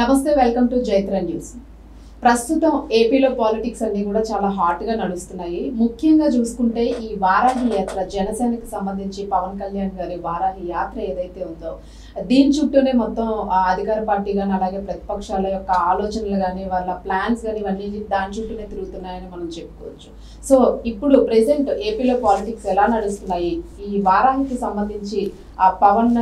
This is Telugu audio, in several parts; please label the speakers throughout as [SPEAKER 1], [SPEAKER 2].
[SPEAKER 1] నమస్తే వెల్కమ్ టు జైత్ర న్యూస్. ప్రస్తుతం ఏపీలో పాలిటిక్స్ అన్ని కూడా చాలా హాట్గా నడుస్తున్నాయి. ముఖ్యంగా చూసుకుంటే ఈ వారాహి యాత్ర జనసేనకి సంబంధించి పవన్ కళ్యాణ్ గారి వారాహి యాత్ర ఏదైతే ఉందో దీని చుట్టూనే మొత్తం ఆ అధికార పార్టీ కానీ అలాగే ప్రతిపక్షాల యొక్క ఆలోచనలు కానీ వాళ్ళ ప్లాన్స్ కానీ ఇవన్నీ దాని చుట్టూనే తిరుగుతున్నాయని మనం చెప్పుకోవచ్చు. సో ఇప్పుడు ప్రెసెంట్ ఏపీలో పాలిటిక్స్ ఎలా నడుస్తున్నాయి? ఈ వారానికి సంబంధించి ఆ పవన్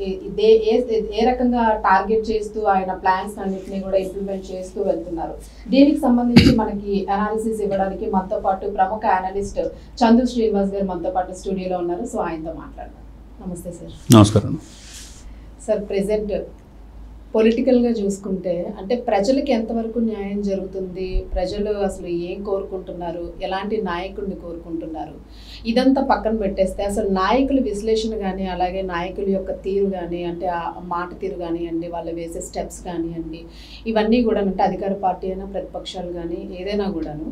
[SPEAKER 1] ఏ- ఇదే ఏ రకంగా టార్గెట్ చేస్తూ ఆయన ప్లాన్స్ అన్నింటినీ కూడా ఇంప్లిమెంట్ చేస్తూ వెళ్తున్నారు. దీనికి సంబంధించి మనకి అనాలిసిస్ ఇవ్వడానికి మనతో పాటు ప్రముఖ అనలిస్ట్ చందు శ్రీనివాస్ గారు మనతో పాటు స్టూడియోలో ఉన్నారు. సో ఆయనతో మాట్లాడదాం. నమస్తే సార్
[SPEAKER 2] నమస్కారం.
[SPEAKER 1] సార్ ప్రెజెంట్ పొలిటికల్గా చూసుకుంటే అంటే ప్రజలకి ఎంతవరకు న్యాయం జరుగుతుంది? ప్రజలు అసలు ఏం కోరుకుంటున్నారు? ఎలాంటి నాయకుడిని కోరుకుంటున్నారు? ఇదంతా పక్కన పెట్టేస్తే అసలు నాయకుల విశ్లేషణ కానీ అలాగే నాయకుల యొక్క తీరు కానీ అంటే ఆ మాట తీరు కానివ్వండి వాళ్ళు వేసే స్టెప్స్ కానివ్వండి ఇవన్నీ కూడా అంటే అధికార పార్టీ అయినా ప్రతిపక్షాలు కానీ ఏదైనా కూడాను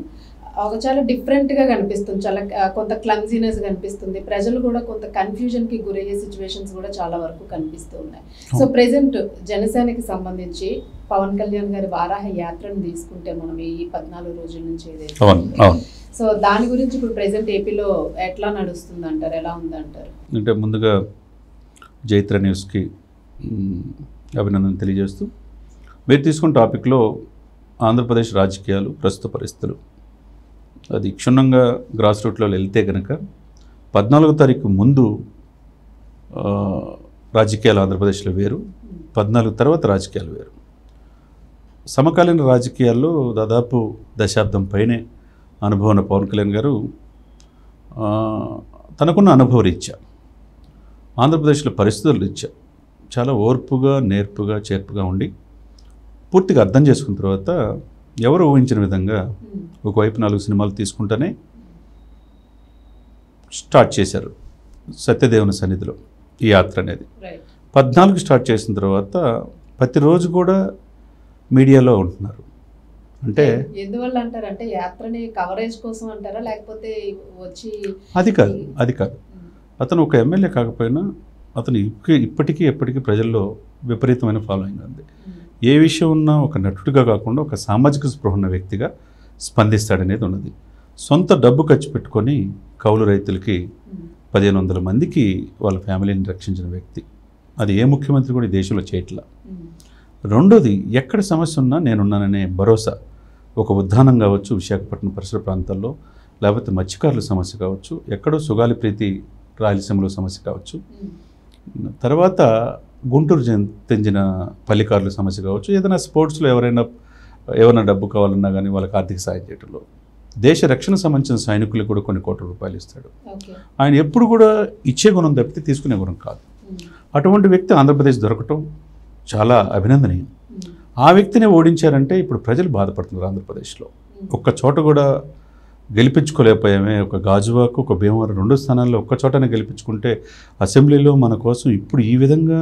[SPEAKER 1] ఒక చాలా డిఫరెంట్గా కనిపిస్తుంది. చాలా కొంత క్లమ్జీనెస్ కనిపిస్తుంది. ప్రజలు కూడా కొంత కన్ఫ్యూజన్కి గురయ్యే సిచ్యువేషన్స్ కూడా చాలా వరకు కనిపిస్తూ ఉన్నాయి. సో ప్రెసెంట్ జనసేనకి సంబంధించి పవన్ కళ్యాణ్ గారి వారాహ యాత్రను తీసుకుంటే మనం ఈ పద్నాలుగు రోజుల నుంచి ఏదైతే సో దాని గురించి ఇప్పుడు ప్రెసెంట్ ఏపీలో ఎట్లా నడుస్తుంది అంటారు ఎలా ఉందంటారు?
[SPEAKER 2] అంటే ముందుగా జైత్ర న్యూస్కి అభినందన తెలియజేస్తూ మీరు తీసుకున్న టాపిక్లో ఆంధ్రప్రదేశ్ రాజకీయాలు ప్రస్తుత పరిస్థితులు. అది క్షుణ్ణంగా గ్రాస్ రూట్లో వెళ్తే కనుక పద్నాలుగో తారీఖు ముందు రాజకీయాలు ఆంధ్రప్రదేశ్లో వేరు పద్నాలుగు తర్వాత రాజకీయాలు వేరు. సమకాలీన రాజకీయాల్లో దాదాపు దశాబ్దం పైనే అనుభవం ఉన్న పవన్ కళ్యాణ్ గారు తనకున్న అనుభవ రీత్యా ఆంధ్రప్రదేశ్లో పరిస్థితుల రీత్యా చాలా ఓర్పుగా నేర్పుగా చేర్పుగా ఉండి పూర్తిగా అర్థం చేసుకున్న తర్వాత ఎవరు ఊహించిన విధంగా ఒకవైపు నాలుగు సినిమాలు తీసుకుంటూనే స్టార్ట్ చేశారు సత్యదేవుని సన్నిధిలో ఈ యాత్ర అనేది. పద్నాలుగు స్టార్ట్ చేసిన తర్వాత ప్రతిరోజు కూడా మీడియాలో ఉంటున్నారు. అంటే
[SPEAKER 1] ఎందువల్ల అంటారు అంటే యాత్రని కవరేజ్ కోసం అంటారా? లేకపోతే వచ్చి
[SPEAKER 2] అది కాదు అది కాదు. అతను ఒక ఎమ్మెల్యే కాకపోయినా అతను ఇప్పటి ఇప్పటికీ ఎప్పటికీ ప్రజల్లో విపరీతమైన ఫాలోయింగ్ ఉంది. ఏ విషయం ఉన్నా ఒక నటుడిగా కాకుండా ఒక సామాజిక స్పృహ ఉన్న వ్యక్తిగా స్పందిస్తాడనేది ఉన్నది. సొంత డబ్బు ఖర్చు పెట్టుకొని కౌలు రైతులకి పదిహేను వందల మందికి వాళ్ళ ఫ్యామిలీని రక్షించిన వ్యక్తి. అది ఏ ముఖ్యమంత్రి కూడా దేశంలో చేయట్లా. రెండోది ఎక్కడ సమస్య ఉన్నా నేనున్నాననే భరోసా. ఒక ఉద్దానం కావచ్చు విశాఖపట్నం పరిసర ప్రాంతాల్లో లేకపోతే మత్స్యకారుల సమస్య కావచ్చు ఎక్కడో సుగాలి ప్రీతి రాయలసీమలో సమస్య కావచ్చు. తర్వాత గుంటూరు చెందిన పల్లికారుల సమస్య కావచ్చు ఏదైనా స్పోర్ట్స్లో ఎవరైనా ఏమైనా డబ్బు కావాలన్నా కానీ వాళ్ళకి ఆర్థిక సాయం చేయడంలో దేశ రక్షణ సంబంధించిన సైనికులకు కూడా కొన్ని కోట్ల రూపాయలు ఇస్తాడు. ఆయన ఎప్పుడు కూడా ఇచ్చే గుణం తప్పితే తీసుకునే గుణం కాదు. అటువంటి వ్యక్తి ఆంధ్రప్రదేశ్ దొరకటం చాలా అభినందనీయం. ఆ వ్యక్తిని ఓడించారంటే ఇప్పుడు ప్రజలు బాధపడుతున్నారు ఆంధ్రప్రదేశ్లో. ఒక్క చోట కూడా గెలిపించుకోలేకపోయామే. ఒక గాజువాకు ఒక భీమవరం రెండు స్థానాల్లో ఒక్క చోటనే గెలిపించుకుంటే అసెంబ్లీలో మన కోసం ఇప్పుడు ఈ విధంగా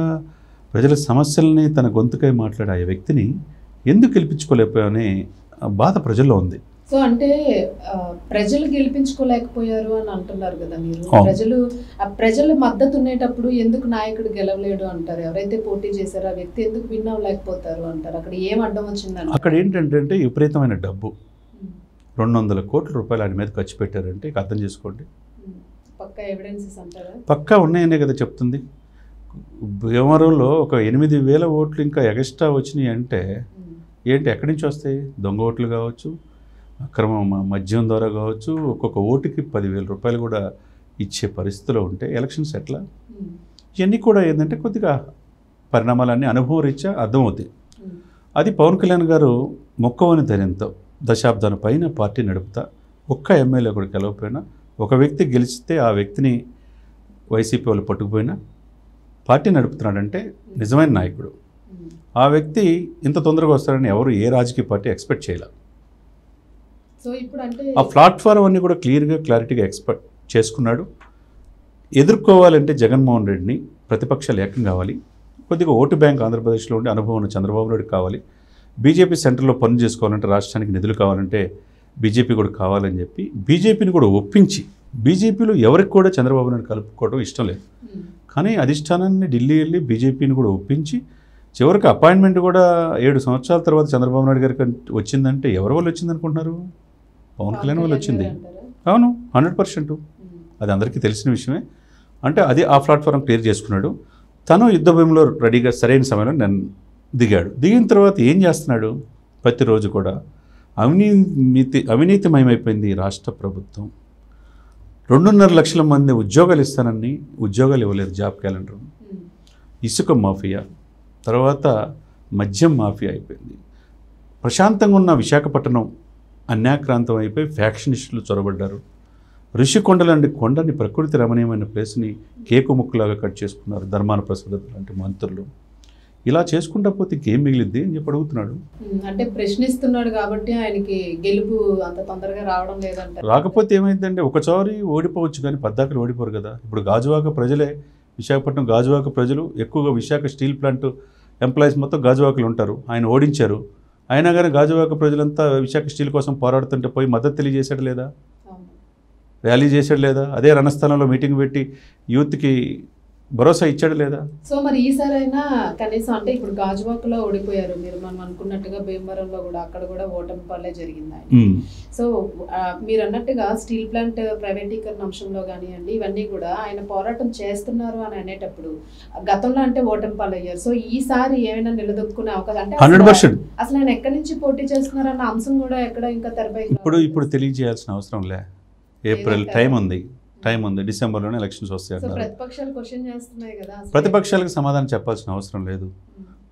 [SPEAKER 2] ప్రజల సమస్యల్ని తన గొంతుకై మాట్లాడే ఆ వ్యక్తిని ఎందుకు గెలిపించుకోలేకపోయామనే బాధ ప్రజల్లో ఉంది.
[SPEAKER 1] సో అంటే ప్రజలు గెలిపించుకోలేకపోయారు అని అంటున్నారు కదా మీరు. ప్రజలు ఆ ప్రజల మద్దతు ఉండేటప్పుడు ఎందుకు నాయకుడు గెలవలేడు అంటారు? ఎవరైతే పోటీ చేశారో ఆ వ్యక్తి ఎందుకు విన్ అవ్వలేకపోతారు అంటారు? అక్కడ ఏం అడ్డం వచ్చిందంట
[SPEAKER 2] అక్కడ ఏంటంటే విపరీతమైన డబ్బు. రెండు వందల కోట్ల రూపాయలు ఆయన మీద ఖర్చు పెట్టారంటే ఇక అర్థం చేసుకోండి.
[SPEAKER 1] పక్క
[SPEAKER 2] ఉన్నాయనే కదా చెప్తుంది. భీమవరంలో ఒక ఎనిమిది వేల ఓట్లు ఇంకా ఎక్స్ట్రా వచ్చినాయి అంటే ఏంటి ఎక్కడి నుంచి వస్తాయి? దొంగ ఓట్లు కావచ్చు అక్రమ మద్యం ద్వారా కావచ్చు ఒక్కొక్క ఓటుకి పదివేల రూపాయలు కూడా ఇచ్చే పరిస్థితిలో ఉంటే ఎలక్షన్స్ ఎట్లా? ఇవన్నీ కూడా ఏంటంటే కొద్దిగా పరిణామాలన్నీ అనుభవం రీత్యా అర్థమవుతాయి అది పవన్ కళ్యాణ్ గారు మొక్కవని ధైర్యంతో దశాబ్దాల పైన పార్టీ నడుపుతా. ఒక్క ఎమ్మెల్యే కూడా గెలవకపోయినా ఒక వ్యక్తి గెలిచితే ఆ వ్యక్తిని వైసీపీ వాళ్ళు పట్టుకుపోయినా పార్టీ నడుపుతున్నాడంటే నిజమైన నాయకుడు. ఆ వ్యక్తి ఇంత తొందరగా వస్తాడని ఎవరు ఏ రాజకీయ పార్టీ ఎక్స్పెక్ట్ చేయాలి.
[SPEAKER 1] సో ఇప్పుడు అంటే
[SPEAKER 2] ఆ ప్లాట్ఫారం అన్ని కూడా క్లియర్గా క్లారిటీగా ఎక్స్పెక్ట్ చేసుకున్నాడు. ఎదుర్కోవాలంటే జగన్మోహన్ రెడ్డిని ప్రతిపక్షాలు ఏకం కావాలి. కొద్దిగా ఓటు బ్యాంక్ ఆంధ్రప్రదేశ్లో ఉండే అనుభవం చంద్రబాబు నాయుడు కావాలి. బీజేపీ సెంటర్లో పనులు చేసుకోవాలంటే రాష్ట్రానికి నిధులు కావాలంటే బీజేపీ కూడా కావాలని చెప్పి బీజేపీని కూడా ఒప్పించి బీజేపీలో ఎవరికి కూడా చంద్రబాబు నాయుడు కలుపుకోవడం ఇష్టం లేదు. కానీ అధిష్టానాన్ని ఢిల్లీ వెళ్ళి బీజేపీని కూడా ఒప్పించి చివరికి అపాయింట్మెంట్ కూడా ఏడు సంవత్సరాల తర్వాత చంద్రబాబు నాయుడు గారికి వచ్చిందంటే ఎవరి వల్ల వచ్చింది అనుకుంటున్నారు పవన్ కళ్యాణ్ వల్ల వచ్చింది? అవును హండ్రెడ్ పర్సెంట్. అది అందరికీ తెలిసిన విషయమే. అంటే అది ఆ ప్లాట్ఫారం క్లియర్ చేసుకున్నాడు. తను యుద్ధ భూమిలో రెడీగా సరైన సమయంలో నేను దిగాడు. దిగిన తర్వాత ఏం చేస్తున్నాడు? ప్రతిరోజు కూడా అవినీతి అవినీతిమయమైపోయింది రాష్ట్ర ప్రభుత్వం. రెండున్నర లక్షల మంది ఉద్యోగాలు ఇస్తానని ఉద్యోగాలు ఇవ్వలేదు జాబ్ క్యాలెండర్.
[SPEAKER 1] ఉమ్.
[SPEAKER 2] ఇసుక మాఫియా తర్వాత మద్యం మాఫియా అయిపోయింది. ప్రశాంతంగా ఉన్న విశాఖపట్నం అన్యాక్రాంతం అయిపోయి ఫ్యాక్షనిస్టులు చొరబడ్డారు. ఋషికొండ లాంటి కొండని ప్రకృతి రమణీయమైన ప్లేస్ని కేకు ముక్కలాగా కట్ చేసుకున్నారు ధర్మాన ప్రసాద్ లాంటి మంత్రులు. ఇలా చేసుకుంటా పోతే ఇంకేం మిగిలిద్ది అని చెప్పి అడుగుతున్నాడు.
[SPEAKER 1] అంటే ప్రశ్నిస్తున్నాడు కాబట్టి ఆయనకి గెలుపు అంత తొందరగా రావడం లేదంటారు
[SPEAKER 2] రాకపోతే ఏమైందంటే ఒకసారి ఓడిపోవచ్చు కానీ పద్దాకలు ఓడిపోరు కదా. ఇప్పుడు గాజువాక ప్రజలే విశాఖపట్నం గాజువాక ప్రజలు ఎక్కువగా విశాఖ స్టీల్ ప్లాంట్ ఎంప్లాయీస్ మొత్తం గాజువాకలు ఉంటారు. ఆయన ఓడించారు. అయినా కానీ గాజువాక ప్రజలంతా విశాఖ స్టీల్ కోసం పోరాడుతుంటే పోయి మద్దతు తెలియజేశాడు లేదా. ర్యాలీ చేశాడు లేదా? అదే రణస్థలంలో మీటింగ్ పెట్టి యూత్కి భరోసా ఇచ్చాడు లేదా?
[SPEAKER 1] సో మరి ఈసారైనా కనీసం అంటే ఇప్పుడు గాజువాకలో ఓడిపోయారు. మీరు మనం అనుకున్నట్టుగా భీమవరంలో కూడా అక్కడ కూడా ఓటమి పల్లే జరిగింది. సో మీరు అన్నట్టుగా స్టీల్ ప్లాంట్ ప్రైవేటీకరణ అంశంలో కానివ్వండి ఇవన్నీ కూడా ఆయన పోరాటం చేస్తున్నారు అని అనేటప్పుడు గతంలో అంటే ఓటమి పాలయ్యారు సో ఈసారి ఏమైనా నిలదొక్కునే అవకాశం అంటే అసలు- ఆయన ఎక్కడి నుంచి పోటీ చేస్తున్నారు అన్న అంశం కూడా ఎక్కడ ఇంకా తెరపై
[SPEAKER 2] ఇప్పుడు ఇప్పుడు తెలియజేయాల్సిన అవసరం లే. ఏప్రిల్? టైం ఉంది. టైం ఉంది. డిసెంబర్లోనే ఎలక్షన్స్ వస్తాయి అంటారు ప్రతిపక్షాలకు సమాధానం చెప్పాల్సిన అవసరం లేదు.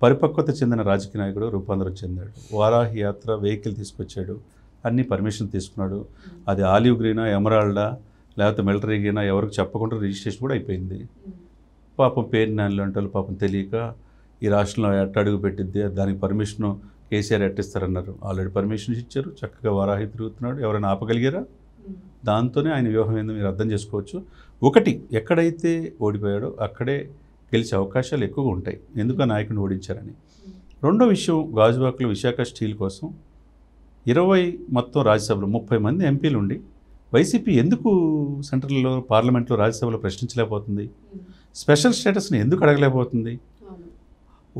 [SPEAKER 2] పరిపక్వత చెందిన రాజకీయ నాయకుడు రూపాంతరం చెందాడు. వారాహి యాత్ర వెహికల్ తీసుకొచ్చాడు. అన్ని పర్మిషన్ తీసుకున్నాడు. అది ఆలివ్ గ్రీనా ఎమరాల్డా లేకపోతే మిలిటరీ గ్రీనా ఎవరికి చెప్పకుండా రిజిస్ట్రేషన్ కూడా అయిపోయింది. పాపం పేరు నాన్న లాంటి వాళ్ళు పాపం తెలియక ఈ రాష్ట్రంలో ఎట్ట అడుగు పెట్టిద్ది. దానికి పర్మిషన్ కేసీఆర్ ఎట్టిస్తారన్నారు ఆల్రెడీ పర్మిషన్ ఇచ్చారు. చక్కగా వారాహి తిరుగుతున్నాడు. ఎవరైనా ఆపగలిగారా? దాంతోనే ఆయన వ్యూహం ఏందో మీరు అర్థం చేసుకోవచ్చు. ఒకటి ఎక్కడైతే ఓడిపోయాడో అక్కడే గెలిచే అవకాశాలు ఎక్కువగా ఉంటాయి. ఎందుకు ఆ నాయకుడిని ఓడించారని? రెండో విషయం గాజువాకలో విశాఖ స్టీల్ కోసం ఇరవై మొత్తం రాజ్యసభలో ముప్పై మంది ఎంపీలు ఉండి వైసీపీ ఎందుకు సెంట్రల్లో పార్లమెంట్లో రాజ్యసభలో ప్రశ్నించలేకపోతుంది? స్పెషల్ స్టేటస్ని ఎందుకు అడగలేకపోతుంది?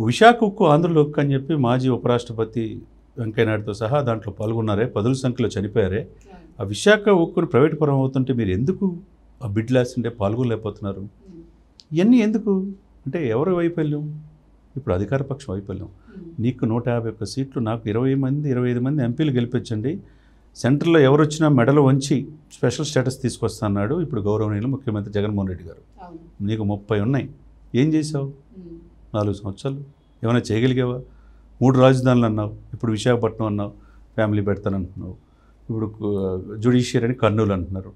[SPEAKER 2] విశాఖ ఉక్కు ఆంధ్రుల అని చెప్పి మాజీ ఉపరాష్ట్రపతి వెంకయ్యనాయుడుతో సహా దాంట్లో పాల్గొన్నారే పదుల సంఖ్యలో చనిపోయారే. ఆ విశాఖ ఉక్కును ప్రైవేట్ పరం అవుతుంటే మీరు ఎందుకు ఆ బిడ్ లాసిండే పాల్గొనలేకపోతున్నారు? ఇవన్నీ ఎందుకు? అంటే ఎవరి వైఫల్యం? ఇప్పుడు అధికార పక్షం వైఫల్యం. నీకు నూట యాభై ఒక్క సీట్లు నాకు ఇరవై మంది ఇరవై ఐదు మంది ఎంపీలు గెలిపించండి. సెంట్రల్లో ఎవరు వచ్చినా మెడలు వంచి స్పెషల్ స్టేటస్ తీసుకొస్తాన్నాడు ఇప్పుడు గౌరవనీయులు ముఖ్యమంత్రి జగన్మోహన్ రెడ్డి గారు. నీకు ముప్పై ఉన్నాయి. ఏం చేసావు నాలుగు సంవత్సరాలు. ఏమైనా చేయగలిగావా? మూడు రాజధానులు అన్నావు. ఇప్పుడు విశాఖపట్నం అన్నావు. ఫ్యామిలీ పెడతానంటున్నావు. ఇప్పుడు జుడిషియరీ అని కర్నూలు అంటున్నారు.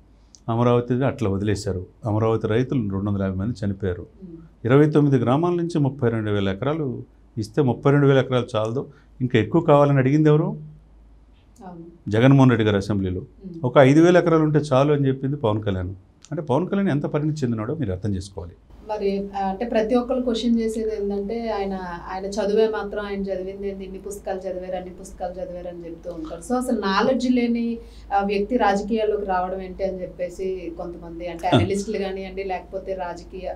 [SPEAKER 2] అమరావతిని అట్లా వదిలేశారు. అమరావతి రైతులు రెండు వందల యాభై మంది చనిపోయారు. ఇరవై తొమ్మిది గ్రామాల నుంచి ముప్పై రెండు వేల ఎకరాలు ఇస్తే ముప్పై రెండు వేల ఎకరాలు చాలదు. ఇంకా ఎక్కువ కావాలని అడిగింది ఎవరు. జగన్మోహన్ రెడ్డి గారు అసెంబ్లీలో. ఒక ఐదు వేల ఎకరాలు ఉంటే చాలు అని చెప్పింది పవన్ కళ్యాణ్. అంటే పవన్ కళ్యాణ్ ఎంత పరిణితి చెందినాడో మీరు అర్థం చేసుకోవాలి.
[SPEAKER 1] మరి అంటే ప్రతి ఒక్కరు క్వశ్చన్ చేసేది ఏంటంటే ఆయన ఆయన చదివే మాత్రం ఆయన చదివింది ఏంది, ఇన్ని పుస్తకాలు చదివారు అన్ని పుస్తకాలు చదివారు అని చెప్తూ ఉంటారు. సో అసలు నాలెడ్జ్ లేని వ్యక్తి రాజకీయాల్లోకి రావడం ఏంటి అని చెప్పేసి కొంతమంది అంటే అనలిస్టులు కానివ్వండి లేకపోతే రాజకీయ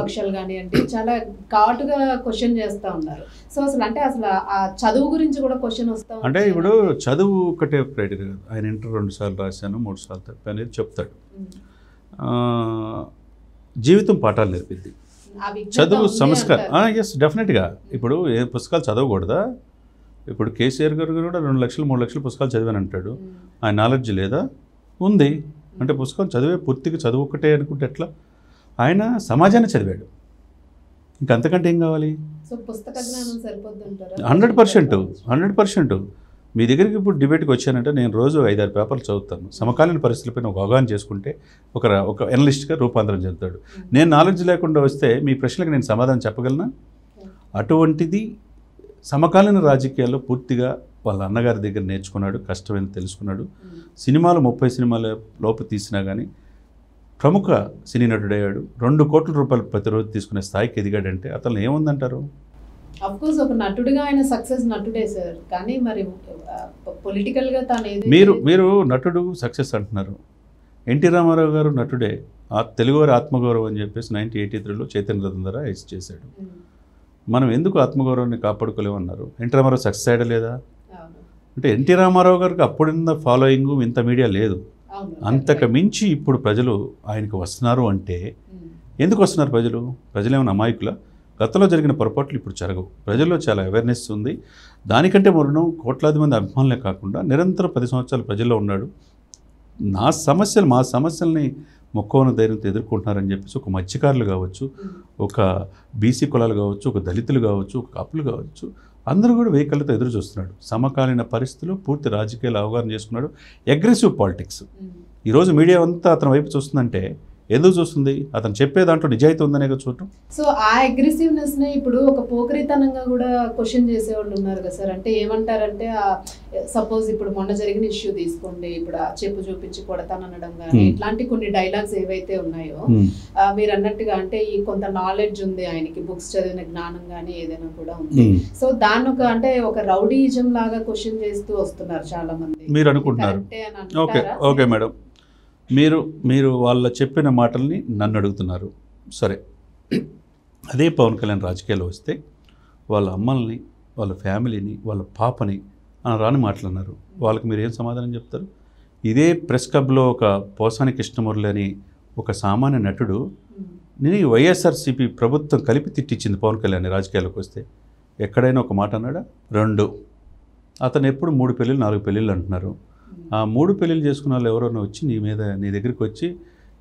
[SPEAKER 1] పక్షాలు కానివ్వండి చాలా ఘాటుగా క్వశ్చన్ చేస్తూ ఉన్నారు. సో అసలు అంటే అసలు ఆ చదువు గురించి కూడా క్వశ్చన్ వస్తా
[SPEAKER 2] అంటే ఇప్పుడు. చదువు ఒకటే ఆయన ఇంటర్ రెండు సార్లు రాశాను మూడు సార్లు తప్పి అనేది చెప్తాడు. జీవితం పాఠాలు నేర్పిద్ది చదువు సంస్కారం. ఎస్ డెఫినెట్గా ఇప్పుడు ఏ పుస్తకాలు చదవకూడదా? ఇప్పుడు కేసీఆర్ గారు కూడా రెండు లక్షలు మూడు లక్షలు పుస్తకాలు చదివాను అంటాడు. ఆయన నాలెడ్జ్ లేదా? ఉంది. అంటే పుస్తకం చదివే పూర్తిగా చదువు ఒకటే అనుకుంటే ఎట్లా? ఆయన సమాజాన్ని చదివాడు. ఇంక అంతకంటే ఏం కావాలి? Hundred percent hundred percent. మీ దగ్గరికి ఇప్పుడు డిబేట్కి వచ్చానంటే నేను రోజు ఐదారు పేపర్లు చదువుతాను. సమకాలీన పరిస్థితులపైన ఒక అవగాహన చేసుకుంటే ఒక ఒక ఎనలిస్ట్గా రూపాంతరం చెందుతాడు. నేను నాలెడ్జ్ లేకుండా వస్తే మీ ప్రశ్నలకు నేను సమాధానం చెప్పగలనా? అటువంటిది సమకాలీన రాజకీయాల్లో పూర్తిగా వాళ్ళ అన్నగారి దగ్గర నేర్చుకున్నాడు కష్టమైన తెలుసుకున్నాడు. సినిమాలు ముప్పై సినిమాల లోపు తీసినా కానీ ప్రముఖ సినీ నటుడయ్యాడు. రెండు కోట్ల రూపాయలు ప్రతిరోజు తీసుకునే స్థాయికి ఎదిగాడంటే అతను ఏముందంటారు?
[SPEAKER 1] కోర్స్ ఒక నటుడిగా ఆయన సక్సెస్ నటుడే సార్ కానీ మరి తాను
[SPEAKER 2] మీరు మీరు నటుడు సక్సెస్ అంటున్నారు. ఎన్టీ రామారావు గారు నటుడే. ఆ తెలుగువారి ఆత్మగౌరవం అని చెప్పేసి నైన్టీన్ ఎయిటీ త్రీలో చైతన్య రథం ద్వారా ఎస్ చేశాడు.
[SPEAKER 1] ఉమ్,
[SPEAKER 2] మనం ఎందుకు ఆత్మగౌరవాన్ని కాపాడుకోలేమన్నారు? ఎన్టీ రామారావు సక్సెస్ అయ్యడం లేదా? అంటే ఎన్టీ రామారావు గారికి అప్పుడున్న ఫాలోయింగ్ ఇంత మీడియా లేదు. అంతకు మించి ఇప్పుడు ప్రజలు ఆయనకు వస్తున్నారు అంటే
[SPEAKER 1] ఉమ్,
[SPEAKER 2] ఎందుకు వస్తున్నారు ప్రజలు? ప్రజలు ఏమైనా అమాయకుల? గతంలో జరిగిన పొరపాట్లు ఇప్పుడు జరగవు. ప్రజల్లో చాలా అవేర్నెస్ ఉంది. దానికంటే మరణం కోట్లాది మంది అభిమానులే కాకుండా నిరంతరం పది సంవత్సరాలు ప్రజల్లో ఉన్నాడు. నా సమస్యలు మా సమస్యల్ని మొక్కవన ధైర్యంతో ఎదుర్కొంటున్నారని చెప్పేసి ఒక మత్స్యకారులు కావచ్చు ఒక బీసీ కులాలు కావచ్చు ఒక దళితులు కావచ్చు ఒక కాపులు కావచ్చు అందరూ కూడా వెహికల్తో ఎదురు చూస్తున్నాడు. సమకాలీన పరిస్థితులు పూర్తి రాజకీయాలు అవగాహన చేసుకున్నాడు. Aggressive politics. ఈరోజు మీడియా అంతా అతని వైపు చూస్తుందంటే ఎందుకు చూస్తుంది అతను చెప్పే దాంట్లో నిజాయితీ ఉందనే కదా చూడటం
[SPEAKER 1] సో ఆ అగ్రెసివ్నెస్ని ఇప్పుడు ఒక పోకరితనంగా కూడా క్వశ్చన్ చేసేవాళ్ళు ఉన్నారు కదా సార్ అంటే ఏమంటారంటే సపోజ్ ఇప్పుడు మొన్న జరిగిన ఇష్యూ తీసుకోండి ఇప్పుడు చెప్పు చూపించి కొడతానడం కానీ
[SPEAKER 2] Hmm.
[SPEAKER 1] ఇట్లాంటి కొన్ని డైలాగ్స్ ఏవైతే ఉన్నాయో మీరు అన్నట్టుగా అంటే ఈ కొంత నాలెడ్జ్ ఉంది ఆయనకి బుక్స్ చదివిన జ్ఞానం కానీ ఏదైనా కూడా ఉంది. సో దాన్ని ఒక అంటే ఒక రౌడీయిజం లాగా క్వశ్చన్ చేస్తూ వస్తున్నారు చాలా మంది
[SPEAKER 2] మీరు అనుకుంటున్నారు. ఓకే? ఓకే మేడం మీరు మీరు వాళ్ళ చెప్పిన మాటల్ని నన్ను అడుగుతున్నారు. సరే. అదే పవన్ కళ్యాణ్ రాజకీయాల్లో వస్తే వాళ్ళ అమ్మల్ని వాళ్ళ ఫ్యామిలీని వాళ్ళ పాపని అని రాని మాటలన్నారు వాళ్ళకి మీరు ఏం సమాధానం చెప్తారు? ఇదే ప్రెస్ క్లబ్లో ఒక పోసాని కృష్ణమురళి అని ఒక సామాన్య నటుడు నేను వైఎస్ఆర్సీపీ ప్రభుత్వం కలిపి తిట్టించింది పవన్ కళ్యాణ్ రాజకీయాలకు వస్తే. ఎక్కడైనా ఒక మాట అన్నాడా? రెండు. అతను ఎప్పుడు మూడు పెళ్ళిళ్ళు నాలుగు పెళ్ళిళ్ళు అంటున్నారు. ఆ మూడు పెళ్ళిళ్ళు చేసుకున్న వాళ్ళు ఎవరైనా వచ్చి నీ మీద నీ దగ్గరికి వచ్చి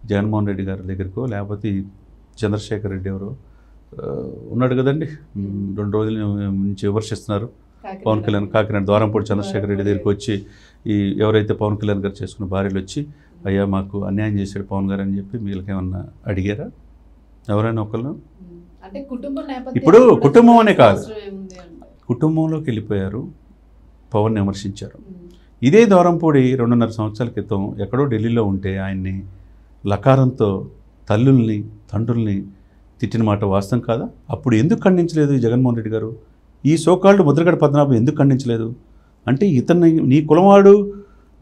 [SPEAKER 2] జగన్మోహన్ రెడ్డి గారి దగ్గరకో లేకపోతే చంద్రశేఖర్ రెడ్డి ఎవరో ఉన్నాడు కదండి. రెండు రోజుల నుంచి విమర్శిస్తున్నారు. పవన్ కళ్యాణ్ కాకినాడ ద్వారంపూడి చంద్రశేఖర్ రెడ్డి దగ్గరికి వచ్చి ఈ ఎవరైతే పవన్ కళ్యాణ్ గారు చేసుకున్న భార్యలు వచ్చి అయ్యా మాకు అన్యాయం చేశాడు పవన్ గారు అని చెప్పి వీళ్ళకి ఏమన్నా అడిగారా? ఎవరైనా ఒకళ్ళు ఇప్పుడు కుటుంబం అనే కాదు. కుటుంబంలోకి వెళ్ళిపోయారు. పవన్ విమర్శించారు. ఇదే దూరంపూడి రెండున్నర సంవత్సరాల క్రితం ఎక్కడో ఢిల్లీలో ఉంటే ఆయన్ని లకారంతో తల్లుల్ని తండ్రుల్ని తిట్టిన మాట వాస్తవం కాదా? అప్పుడు ఎందుకు ఖండించలేదు జగన్మోహన్ రెడ్డి గారు? ఈ సోకాళ్ళు ముద్రగడ పద్మనాభం ఎందుకు ఖండించలేదు? అంటే ఇతన్ని నీ కులంవాడు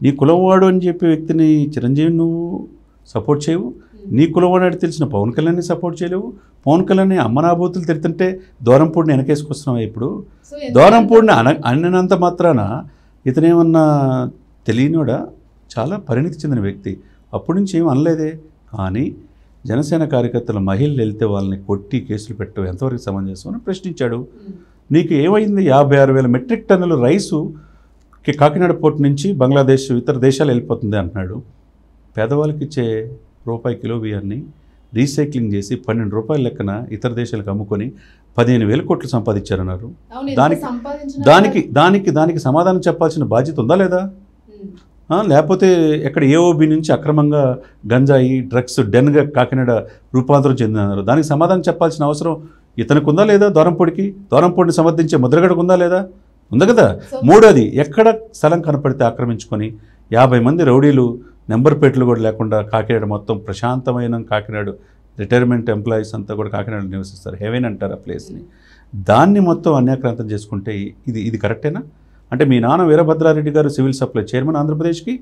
[SPEAKER 2] నీ కులంవాడు అని చెప్పే వ్యక్తిని చిరంజీవి నువ్వు సపోర్ట్ చేయవు. నీ కులంవాడు తెలిసిన పవన్ కళ్యాణ్ని సపోర్ట్ చేయలేవు. పవన్ కళ్యాణ్ అమ్మనాభూతులు తిడుతుంటే దూరంపూడిని వెనకేసుకొస్తున్నావా ఇప్పుడు? దూరంపూడిని అన అన్నంత మాత్రాన ఇతనేమన్నా తెలియనివాడా? చాలా పరిణితి చెందిన వ్యక్తి. అప్పటి నుంచి ఏం అనలేదే. కానీ జనసేన కార్యకర్తలు మహిళలు వెళ్తే వాళ్ళని కొట్టి కేసులు పెట్టడం ఎంతవరకు సమంజసం అని ప్రశ్నించాడు. నీకు ఏమైంది? యాభై ఆరు వేల మెట్రిక్ టన్నుల రైసు కాకినాడ పోర్ట్ నుంచి బంగ్లాదేశ్ ఇతర దేశాలు వెళ్ళిపోతుంది అంటున్నాడు. పేదవాళ్ళకి ఇచ్చే రూపాయి కిలో బియ్యాన్ని రీసైక్లింగ్ చేసి పన్నెండు రూపాయల లెక్కన ఇతర దేశాలకు అమ్ముకొని పదిహేను వేల కోట్లు సంపాదించారన్నారు. దానికి- దానికి దానికి దానికి సమాధానం చెప్పాల్సిన బాధ్యత ఉందా లేదా? లేకపోతే ఎక్కడ ఏఓబి నుంచి అక్రమంగా గంజాయి డ్రగ్స్ డెన్గా కాకినాడ రూపాంతరం చెందినారు దానికి సమాధానం చెప్పాల్సిన అవసరం ఇతనికి ఉందా లేదా దూరంపూడికి దూరంపూడిని సమర్థించే ముద్రగడకు ఉందా లేదా? ఉంది కదా? మూడోది ఎక్కడ స్థలం కనపడితే ఆక్రమించుకొని యాభై మంది రౌడీలు నెంబర్ ప్లేట్లు కూడా లేకుండా కాకినాడ మొత్తం ప్రశాంతమైన కాకినాడ రిటైర్మెంట్ ఎంప్లాయీస్ అంతా కూడా కాకినాడ నివసిస్తారు. హెవెన్ అంటారు ఆ ప్లేస్ని దాన్ని మొత్తం అన్యాక్రాంతం చేసుకుంటే ఇది ఇది కరెక్టేనా? అంటే మీ నాన్న వీరభద్రారెడ్డి గారు సివిల్ సప్లై చైర్మన్ ఆంధ్రప్రదేశ్కి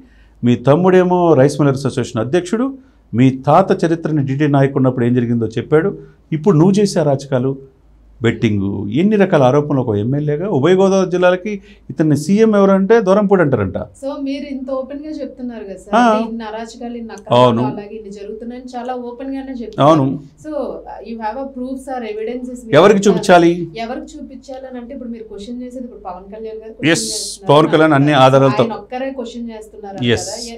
[SPEAKER 2] మీ తమ్ముడేమో రైస్ మిల్లర్స్ అసోసియేషన్ అధ్యక్షుడు మీ తాత చరిత్రని డిటి నాయకున్నప్పుడు ఏం జరిగిందో చెప్పాడు. ఇప్పుడు నువ్వు చేసే అరాచకాలు బెట్టింగు ఎన్ని రకాల ఆరోపణలు ఒక ఎమ్మెల్యేగా ఉభయ గోదావరి జిల్లాలకి ఇతన్ని సీఎం ఎవరంటే దూరంపూడి అంటారంట.
[SPEAKER 1] సో మీరు ఇంత ఓపెన్గా చెప్తున్నారు కదా. సార్ అరాచకాలు
[SPEAKER 2] అవును.
[SPEAKER 1] జరుగుతున్నాయని చాలా ఓపెన్ గానే
[SPEAKER 2] అవును.
[SPEAKER 1] చెప్తున్నారు so you have a proofs or evidences
[SPEAKER 2] ఎవరికి చూపించాలి?
[SPEAKER 1] ఎవరికి చూపించాలని అంటే ఇప్పుడు మీరు క్వశ్చన్ చేసేది ఇప్పుడు పవన్ కళ్యాణ్ గారు
[SPEAKER 2] Yes, పవన్ కళ్యాణ్ అన్ని ఆధారాలతో.
[SPEAKER 1] ఆయన ఒక్కరే క్వశ్చన్ చేస్తున్నారు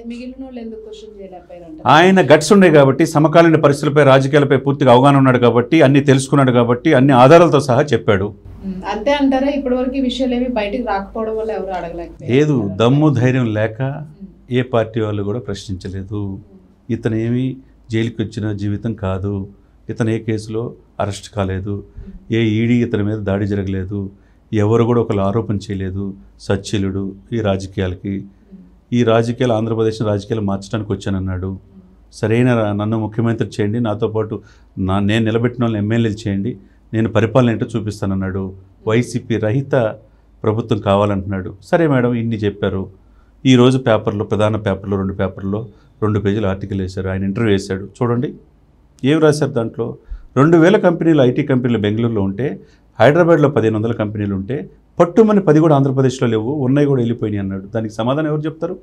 [SPEAKER 1] మిగిలిన వాళ్ళు ఎందుకు క్వశ్చన్ చేయలేకపోయారంట?
[SPEAKER 2] ఆయన గట్స్ ఉండే కాబట్టి సమకాలీన పరిస్థితులపై రాజకీయాలపై పూర్తిగా అవగాహన ఉన్నాడు కాబట్టి అన్ని తెలుసుకున్నాడు కాబట్టి అన్ని ఆధారాలతో సహా చెప్పాడు.
[SPEAKER 1] అంతే అంటారా? ఇప్పటి వరకు ఈ విషయాలు ఏమి బయటకు రాకపోవడం వల్ల ఎవరు అడగలేకపోయారు?
[SPEAKER 2] లేదు దమ్ము ధైర్యం లేక ఏ పార్టీ వాళ్ళు కూడా ప్రశ్నించలేదు. ఇతను ఏమి జైలుకి వచ్చిన జీవితం కాదు. ఇతను ఏ కేసులో అరెస్ట్ కాలేదు. ఏ ఈడీ ఇతని మీద దాడి జరగలేదు. ఎవరు కూడా ఒకరు ఆరోపణ చేయలేదు. సచ్చీలుడు ఈ రాజకీయాలకి. ఈ రాజకీయాలు ఆంధ్రప్రదేశ్ రాజకీయాలు మార్చడానికి వచ్చానన్నాడు. సరైన నన్ను ముఖ్యమంత్రి చేయండి. నాతో పాటు నా నేను నిలబెట్టిన వాళ్ళని ఎమ్మెల్యేలు చేయండి. నేను పరిపాలన ఏంటో చూపిస్తానన్నాడు. వైసీపీ రహిత ప్రభుత్వం కావాలంటున్నాడు. సరే మేడం ఇన్ని చెప్పారు. ఈరోజు పేపర్లో ప్రధాన పేపర్లో రెండు పేపర్లో రెండు పేజీలు ఆర్టికల్ వేశారు. ఆయన ఇంటర్వ్యూ వేశాడు. చూడండి. ఏం రాశారు దాంట్లో? రెండు వేల కంపెనీలు ఐటీ కంపెనీలు బెంగళూరులో ఉంటే హైదరాబాద్లో పదిహేను వందల కంపెనీలు ఉంటే పట్టుమని పది కూడా ఆంధ్రప్రదేశ్లో లేవు ఉన్నాయి కూడా వెళ్ళిపోయినాయి అన్నాడు. దానికి సమాధానం ఎవరు చెప్తారు?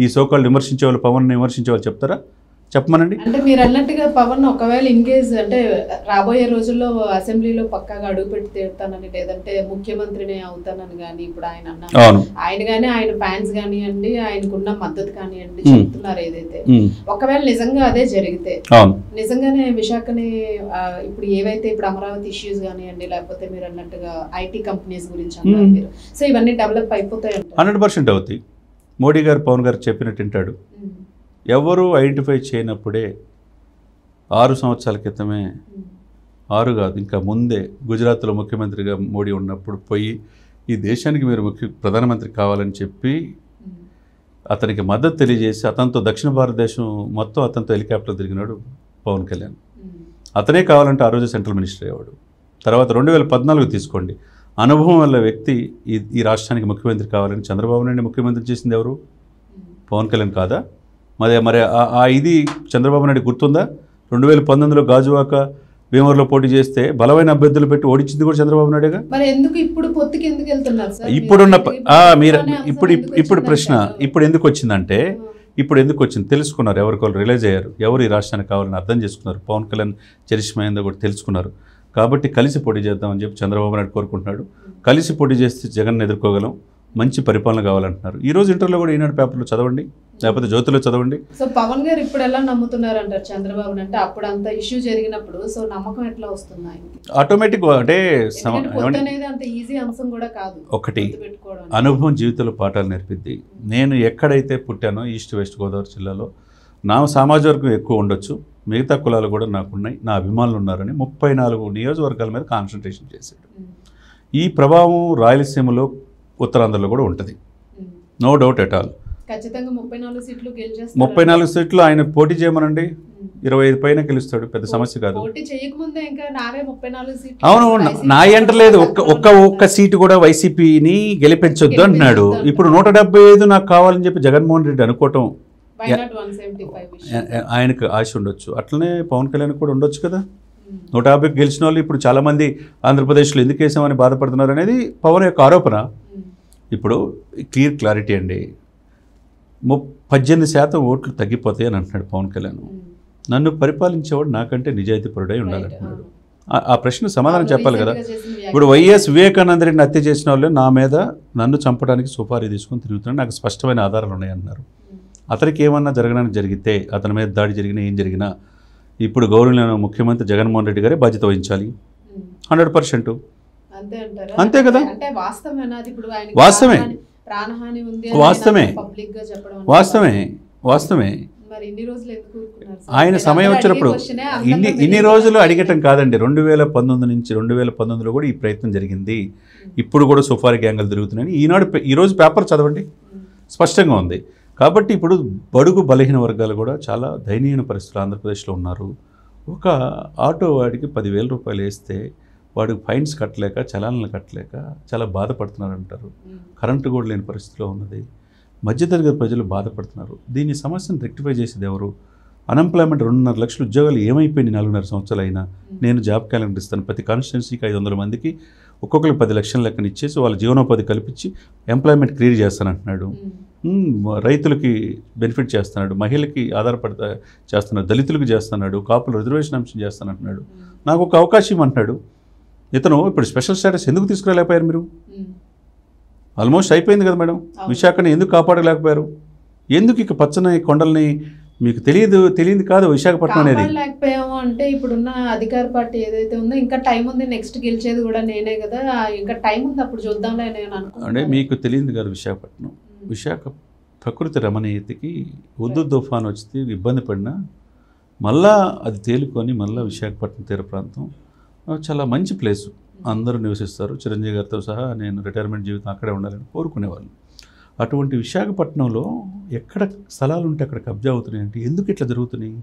[SPEAKER 2] ఈ సోకాళ్ళు విమర్శించే వాళ్ళు పవన్ విమర్శించే వాళ్ళు చెప్తారా? చెప్పమనండి.
[SPEAKER 1] అంటే మీరు అన్నట్టుగా పవన్ ఒకవేళ ఇంకేజ్ అంటే రాబోయే రోజుల్లో అసెంబ్లీలో పక్కాగా అడుగు పెట్టి తీరుతానని లేదంటే ముఖ్యమంత్రిని అవుతానని కానీ ఇప్పుడు ఆయన అన్నారు. ఆయన కానీ ఆయన ఫ్యాన్స్ కానివ్వండి ఆయనకున్న మద్దతు కానివ్వండి. చెప్తున్నారు ఏదైతే. ఒకవేళ నిజంగా అదే జరిగితే నిజంగానే విశాఖని ఇప్పుడు ఏవైతే ఇప్పుడు అమరావతి ఇష్యూస్ కానివ్వండి లేకపోతే మీరు అన్నట్టుగా ఐటీ కంపెనీస్ గురించి అన్నారు. మీరు. సో ఇవన్నీ డెవలప్ అయిపోతాయి
[SPEAKER 2] హండ్రెడ్ పర్సెంట్ అవుతాయి. మోడీ గారు పవన్ గారు చెప్పినట్టు వింటాడు. ఎవరూ ఐడెంటిఫై చేయనప్పుడే ఆరు సంవత్సరాల క్రితమే ఆరు కాదు ఇంకా ముందే గుజరాత్లో ముఖ్యమంత్రిగా మోడీ ఉన్నప్పుడు పోయి ఈ దేశానికి మీరు ముఖ్య ప్రధానమంత్రి కావాలని చెప్పి అతనికి మద్దతు తెలియజేసి అతనితో దక్షిణ భారతదేశం మొత్తం అతనితో హెలికాప్టర్ తిరిగినాడు పవన్ కళ్యాణ్. అతనే కావాలంటే ఆ రోజు సెంట్రల్ మినిస్టర్ అయ్యేవాడు. తర్వాత రెండు వేల పద్నాలుగు తీసుకోండి. అనుభవం వల్ల వ్యక్తి ఈ ఈ రాష్ట్రానికి ముఖ్యమంత్రి కావాలని చంద్రబాబు నాయుడు ముఖ్యమంత్రి చేసింది ఎవరు? పవన్ కళ్యాణ్ కాదా? మరి మరి ఆ- ఇది చంద్రబాబు నాయుడు గుర్తుందా? రెండు వేల పంతొమ్మిదిలో గాజువాక భీమవరంలో పోటీ చేస్తే బలమైన అభ్యర్థులు పెట్టి ఓడించింది కూడా చంద్రబాబు నాయుడుగా
[SPEAKER 1] మరి ఎందుకు ఇప్పుడు పొత్తుకి ఎందుకు వెళ్తున్నారు సార్?
[SPEAKER 2] ఇప్పుడున్న
[SPEAKER 1] మీరు
[SPEAKER 2] ఇప్పుడు ఇప్పుడు ప్రశ్న? ఇప్పుడు ఎందుకు వచ్చిందంటే. ఇప్పుడు ఎందుకు వచ్చింది? తెలుసుకున్నారు ఎవరికొకరు రియలైజ్ అయ్యారు. ఎవరు ఈ రాష్ట్రానికి కావాలని అర్థం చేసుకున్నారు? పవన్ కళ్యాణ్ చరిష్మా ఏందో కూడా తెలుసుకున్నారు. కాబట్టి కలిసి పోటీ చేద్దామని చెప్పి చంద్రబాబు నాయుడు కోరుకుంటున్నాడు. కలిసి పోటీ చేస్తే జగన్ ఎదుర్కోగలం. మంచి పరిపాలన కావాలంటున్నారు. ఈ రోజు ఇంటర్లో కూడా ఈనాడు పేపర్లో చదవండి లేకపోతే జ్యోతిలో చదవండి.
[SPEAKER 1] సో పవన్ గారు ఇప్పుడు ఎలా నమ్ముతున్నారు అంటారు చంద్రబాబు అంటే అప్పుడు అంత ఇష్యూ జరిగినప్పుడు సో నమ్మకం ఎట్లా వస్తుంది? ఆయనకి
[SPEAKER 2] ఆటోమేటిక్ అంటే
[SPEAKER 1] అంత ఈజీ అంశం కూడా కాదు
[SPEAKER 2] ఒకటి. అనుభవం జీవితంలో పాఠాలు నేర్పిద్ది. నేను ఎక్కడైతే పుట్టానో ఈస్ట్ వెస్ట్ గోదావరి జిల్లాలో నా సమాజ వర్గం ఎక్కువ ఉండొచ్చు మిగతా కులాలు కూడా నాకున్నాయి నా అభిమానులు ఉన్నారని ముప్పై నాలుగు నియోజకవర్గాల మీద కాన్సన్ట్రేషన్ చేశాడు. ఈ ప్రభావం రాయలసీమలో ఉత్తరాంధ్రలో కూడా ఉంటుంది. నో డౌట్ ఎట్ ఆల్
[SPEAKER 1] ముప్పై నాలుగు సీట్లు
[SPEAKER 2] ఆయన పోటీ చేయమనండి. ఇరవై ఐదు పైన గెలుస్తాడు పెద్ద సమస్య కాదు. అవును నా ఎంటలేదు ఒక్క ఒక్క ఒక్క సీటు కూడా వైసీపీని గెలిపించొద్దు అంటున్నాడు. ఇప్పుడు నూట డెబ్బై ఐదు నాకు కావాలని చెప్పి జగన్మోహన్ రెడ్డి అనుకోవటం
[SPEAKER 1] Why not 175
[SPEAKER 2] ఆ- ఆ- ఆయనకు ఆశ ఉండొచ్చు. అట్లనే పవన్ కళ్యాణ్ కూడా ఉండొచ్చు కదా. నూట యాభైకి గెలిచిన వాళ్ళు ఇప్పుడు చాలామంది ఆంధ్రప్రదేశ్లో ఎందుకు వేసామని బాధపడుతున్నారు అనేది పవన్ యొక్క ఆరోపణ. ఇప్పుడు క్లియర్ క్లారిటీ అండి. ము పద్దెనిమిది శాతం ఓట్లు తగ్గిపోతాయి అని అంటున్నాడు పవన్ కళ్యాణ్. నన్ను పరిపాలించేవాడు నాకంటే నిజాయితీపరుడై ఉండాలంటున్నాడు. ఆ- ప్రశ్న సమాధానం చెప్పాలి కదా. ఇప్పుడు. వైఎస్ వివేకానంద రెడ్డిని హత్య చేసిన వాళ్ళే నా మీద నన్ను చంపడానికి సుపారీ తీసుకొని తిరుగుతున్నాడు నాకు స్పష్టమైన ఆధారాలు ఉన్నాయన్నారు. అతనికి ఏమన్నా జరగడానికి జరిగితే అతని మీద దాడి జరిగినా ఏం జరిగినా ఇప్పుడు గౌరవనీయ ముఖ్యమంత్రి జగన్మోహన్ రెడ్డి గారే బాధ్యత వహించాలి. Hundred percent.
[SPEAKER 1] అంతే
[SPEAKER 2] కదా. వాస్తవమే. వాస్తవమే. వాస్తవమే. వాస్తవమే? ఆయన సమయం వచ్చినప్పుడు ఇన్ని ఇన్ని. రోజులు అడిగటం కాదండి. రెండు వేల పంతొమ్మిది నుంచి రెండు వేల పంతొమ్మిదిలో కూడా ఈ ప్రయత్నం జరిగింది. ఇప్పుడు కూడా సుఫారీ గ్యాంగులు తిరుగుతున్నాయని. ఈనాడు ఈరోజు పేపర్ చదవండి. స్పష్టంగా ఉంది. కాబట్టి ఇప్పుడు బడుగు బలహీన వర్గాలు కూడా చాలా దయనీయ పరిస్థితులు ఆంధ్రప్రదేశ్లో ఉన్నారు. ఒక ఆటో వాడికి పదివేల రూపాయలు వేస్తే వాడికి ఫైన్స్ కట్టలేక చలానాలు కట్టలేక చాలా బాధపడుతున్నారు అంటారు
[SPEAKER 1] ఉమ్,
[SPEAKER 2] కరెంటు కూడా లేని పరిస్థితిలో ఉన్నది. మధ్యతరగతి ప్రజలు బాధపడుతున్నారు. దీని సమస్యను రెక్టిఫై చేసేది ఎవరు? అన్ఎంప్లాయ్మెంట్ రెండున్నర లక్షల ఉద్యోగాలు ఏమైపోయింది నాలుగున్నర సంవత్సరాలు అయినా నేను జాబ్ క్యాలెండర్ ఇస్తాను. ప్రతి కాన్స్టిట్యున్సీకి ఐదు వందల మందికి ఒక్కొక్కరికి పది లక్షల లెక్కన ఇచ్చేసి వాళ్ళ జీవనోపాధి కల్పించి ఎంప్లాయ్మెంట్ క్రియేట్ చేస్తానంటున్నాడు రైతులకి బెనిఫిట్ చేస్తున్నాడు. మహిళలకి ఆధారపడతా చేస్తున్నాడు. దళితులకు చేస్తున్నాడు. కాపులు రిజర్వేషన్ అంశం చేస్తానంటున్నాడు నాకు ఒక అవకాశం ఇవ్వమంటున్నాడు ఇతను ఇప్పుడు స్పెషల్ స్టేటస్ ఎందుకు తీసుకురాలేకపోయారు మీరు. ఆల్మోస్ట్ అయిపోయింది కదా మేడం. విశాఖని ఎందుకు కాపాడలేకపోయారు? ఎందుకు ఇక పచ్చని కొండల్ని మీకు తెలియదు తెలియదు కాదు విశాఖపట్నం అనేది?
[SPEAKER 1] కాపాడలేకపోయాము అంటే ఇప్పుడున్న అధికార పార్టీ ఏదైతే ఉందో ఇంకా టైం ఉంది నెక్స్ట్ గెలిచేది కూడా నేనే కదా. ఇంకా టైం ఉంది అప్పుడు చూద్దాంలే నేను
[SPEAKER 2] అంటే. మీకు తెలియదు కాదు విశాఖపట్నం. విశాఖ ప్రకృతి రమణీయతకి ఉద్దు తుఫాన్ వచ్చి ఇబ్బంది పడినా మళ్ళా అది తేలుకొని మళ్ళా విశాఖపట్నం తీర ప్రాంతం చాలా మంచి ప్లేస్. అందరూ నివసిస్తారు. చిరంజీవి గారితో సహా నేను రిటైర్మెంట్ జీవితం అక్కడే ఉండాలని కోరుకునేవాళ్ళు అటువంటి విశాఖపట్నంలో ఎక్కడ స్థలాలు ఉంటే అక్కడ కబ్జా అవుతున్నాయి అంటే ఎందుకు ఇట్లా జరుగుతున్నాయి?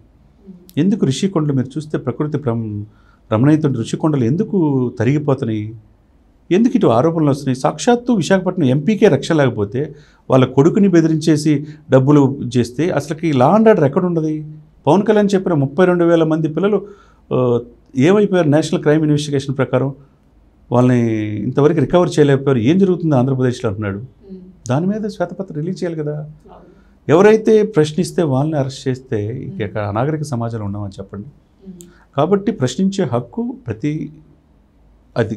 [SPEAKER 2] ఎందుకు ఋషికొండలు మీరు చూస్తే ప్రకృతి భ్రమ రమణీయత ఋషికొండలు ఎందుకు తరిగిపోతున్నాయి? ఎందుకు ఇటు ఆరోపణలు వస్తున్నాయి? సాక్షాత్తు విశాఖపట్నం ఎంపీకే రక్ష లేకపోతే వాళ్ళ కొడుకుని బెదిరించేసి డబ్బులు చేస్తే అసలుకి లా అండ్ ఆర్డర్ ఎక్కడ ఉండదు? పవన్ కళ్యాణ్ చెప్పిన ముప్పై రెండు వేల మంది పిల్లలు ఏమైపోయారు? నేషనల్ క్రైమ్ ఇన్వెస్టిగేషన్ ప్రకారం వాళ్ళని ఇంతవరకు రికవర్ చేయలేకపోయారు. ఏం జరుగుతుంది ఆంధ్రప్రదేశ్లో అంటున్నాడు.
[SPEAKER 1] ఉమ్,
[SPEAKER 2] దాని మీద శ్వేతపత్రం రిలీజ్ చేయాలి కదా. ఎవరైతే ప్రశ్నిస్తే వాళ్ళని అరెస్ట్ చేస్తే ఇక ఎక్కడ అనాగరిక సమాజంలో ఉన్నామని చెప్పండి.
[SPEAKER 1] ఉమ్,
[SPEAKER 2] కాబట్టి ప్రశ్నించే హక్కు ప్రతి అది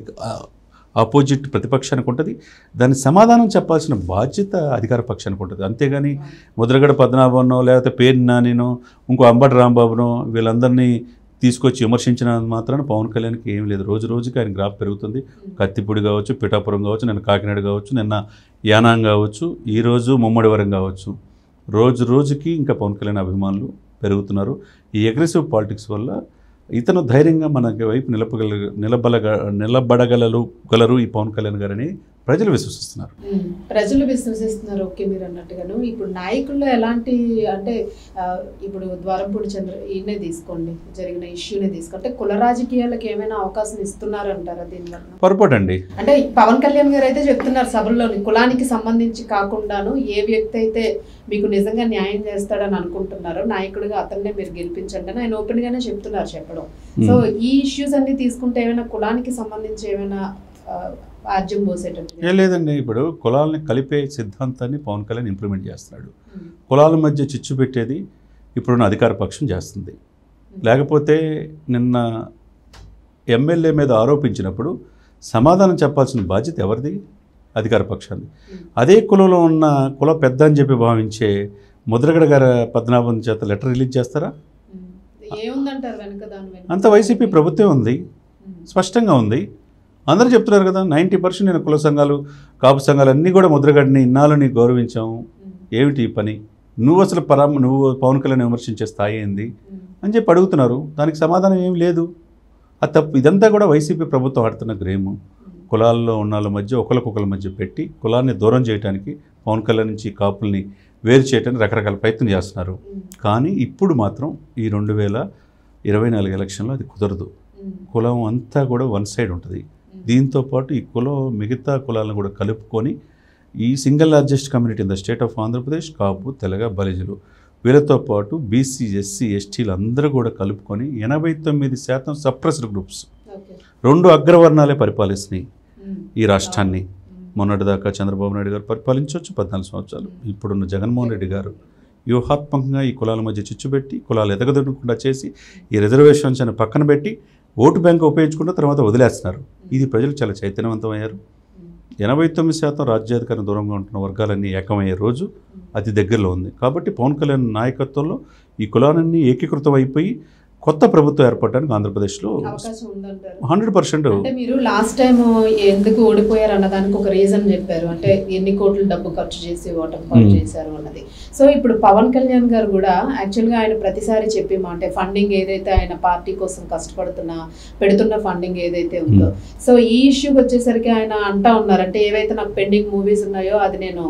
[SPEAKER 2] ఆపోజిట్ ప్రతిపక్షానికి ఉంటుంది. దాని సమాధానం చెప్పాల్సిన బాధ్యత అధికార పక్షానికి ఉంటుంది. అంతేగాని ముద్రగడ పద్మనాభనో లేకపోతే పేరు నానినో ఇంకో అంబటి రాంబాబునో వీళ్ళందరినీ తీసుకొచ్చి విమర్శించిన మాత్రాన పవన్ కళ్యాణ్కి ఏం లేదు. రోజు రోజుకి ఆయన గ్రాఫ్ పెరుగుతుంది. కత్తిపూడి కావచ్చు పిఠాపురం కావచ్చు నిన్న కాకినాడ కావచ్చు నిన్న యానాం కావచ్చు ఈరోజు ముమ్మడివరం కావచ్చు. రోజు రోజుకి ఇంకా పవన్ కళ్యాణ్ అభిమానులు పెరుగుతున్నారు. ఈ అగ్రెసివ్ పాలిటిక్స్ వల్ల ఇతను ధైర్యంగా మనకి వైపు నిలపగల నిలబలగ నిలబడగలరు గలరు ఈ పవన్ కళ్యాణ్ గారని ప్రజలు విశ్వసిస్తున్నారు.
[SPEAKER 1] ప్రజలు విశ్వసిస్తున్నారు. ఓకే మీరు అన్నట్టుగాను. ఇప్పుడు నాయకుల్లో ఎలాంటి అంటే ఇప్పుడు ద్వారంపూడి చంద్ర ఈయనే తీసుకోండి. జరిగిన ఇష్యూనే తీసుకోండి అంటే కుల రాజకీయాలకు ఏమైనా అవకాశం ఇస్తున్నారు అంటారా దీనివల్ల
[SPEAKER 2] పొరపాటు అండి
[SPEAKER 1] అంటే పవన్ కళ్యాణ్ గారు అయితే చెప్తున్నారు సభల్లోని కులానికి సంబంధించి కాకుండాను ఏ వ్యక్తి అయితే మీకు నిజంగా న్యాయం చేస్తాడని అనుకుంటున్నారో నాయకుడిగా అతన్నే మీరు గెలిపించండి అని ఆయన ఓపెన్ గానే చెప్తున్నారు చెప్పడం. సో ఈ ఇష్యూస్ అన్ని తీసుకుంటే ఏమైనా కులానికి సంబంధించి ఏమైనా పోసేటట్టు
[SPEAKER 2] ఏం లేదండి ఇప్పుడు కులాలని కలిపే సిద్ధాంతాన్ని పవన్ కళ్యాణ్ ఇంప్లిమెంట్ చేస్తున్నాడు. కులాల మధ్య చిచ్చు పెట్టేది ఇప్పుడున్న అధికార పక్షం చేస్తుంది. లేకపోతే నిన్న ఎమ్మెల్యే మీద ఆరోపించినప్పుడు సమాధానం చెప్పాల్సిన బాధ్యత ఎవరిది? అధికార పక్షాన్ని. అదే కులంలో ఉన్న కుల పెద్ద అని చెప్పి భావించే ముద్రగడ గారి పద్మనాభం చేత లెటర్ రిలీజ్ చేస్తారా? అంత వైసీపీ ప్రభుత్వం ఉంది. స్పష్టంగా ఉంది. అందరూ చెప్తున్నారు కదా నైంటీ పర్సెంట్ నేను కుల సంఘాలు కాపు సంఘాలు అన్నీ కూడా ముద్రగడ్ని ఇన్నాళ్ళు నీకు గౌరవించాము ఏమిటి ఈ పని? నువ్వు అసలు పరా నువ్వు పవన్ కళ్యాణ్ విమర్శించే స్థాయి ఏంది? అని చెప్పి అడుగుతున్నారు. దానికి సమాధానం ఏం లేదు. అది తప్పు ఇదంతా కూడా వైసీపీ ప్రభుత్వం ఆడుతున్న గ్రేము. కులాల్లో ఉన్న వాళ్ళ మధ్య ఒకరికొకరి మధ్య పెట్టి కులాన్ని దూరం చేయడానికి పవన్ కళ్యాణ్ నుంచి కాపుల్ని వేరు చేయడానికి రకరకాల ప్రయత్నం చేస్తున్నారు. కానీ ఇప్పుడు మాత్రం ఈ రెండు వేల ఇరవై నాలుగు ఎలక్షన్లో అది కుదరదు. కులం అంతా కూడా వన్ సైడ్ ఉంటుంది.
[SPEAKER 1] ఉమ్,
[SPEAKER 2] దీంతో పాటు ఈ కులం మిగతా కులాలను కూడా కలుపుకొని ఈ single largest community in the state of Andhra Pradesh Kapu Telaga బలిజులు వీళ్ళతో పాటు బీసీ ఎస్సీ ఎస్టీలు అందరూ కూడా కలుపుకొని ఎనభై తొమ్మిది శాతం సప్రెస్డ్ గ్రూప్స్ రెండు అగ్రవర్ణాలే పరిపాలిస్తున్నాయి
[SPEAKER 1] ఉమ్,
[SPEAKER 2] ఈ రాష్ట్రాన్ని.
[SPEAKER 1] ఉమ్,
[SPEAKER 2] మొన్నటిదాకా చంద్రబాబు నాయుడు గారు పరిపాలించవచ్చు పద్నాలుగు సంవత్సరాలు. ఇప్పుడున్న జగన్మోహన్ రెడ్డి గారు వ్యూహాత్మకంగా ఈ కులాల మధ్య చిచ్చుపెట్టి కులాలు ఎదగదొడకుండా చేసి ఈ రిజర్వేషన్స్ అని పక్కన పెట్టి ఓటు బ్యాంక్ ఉపయోగించుకున్న తర్వాత వదిలేస్తున్నారు. ఇది ప్రజలు చాలా చైతన్యవంతమయ్యారు. ఎనభై తొమ్మిది శాతం రాజ్యాధికారం దూరంగా ఉంటున్న వర్గాలన్నీ ఏకమయ్యే రోజు అతి దగ్గరలో ఉంది. కాబట్టి పవన్ కళ్యాణ్ నాయకత్వంలో ఈ కులాలన్నీ ఏకీకృతం అయిపోయి కొత్త ప్రభుత్వం ఏర్పడడానికి ఆంధ్రప్రదేశ్లో హండ్రెడ్ పర్సెంట్
[SPEAKER 1] అంటే మీరు లాస్ట్ టైం ఎందుకు ఓడిపోయారు అన్న దానికి ఒక రీజన్ చెప్పారు. అంటే ఎన్ని కోట్ల డబ్బు ఖర్చు చేసి ఓటమి
[SPEAKER 2] Hmm.
[SPEAKER 1] చేశారు అన్నది. సో ఇప్పుడు పవన్ కళ్యాణ్ గారు కూడా యాక్చువల్గా ఆయన ప్రతిసారి చెప్పి మాట ఫండింగ్ ఏదైతే ఆయన పార్టీ కోసం కష్టపడుతున్న పెడుతున్న ఫండింగ్ ఏదైతే ఉందో. సో ఈ ఇష్యూకి వచ్చేసరికి ఆయన అంటా ఉన్నారు. అంటే ఏవైతే నాకు పెండింగ్ మూవీస్ ఉన్నాయో అది నేను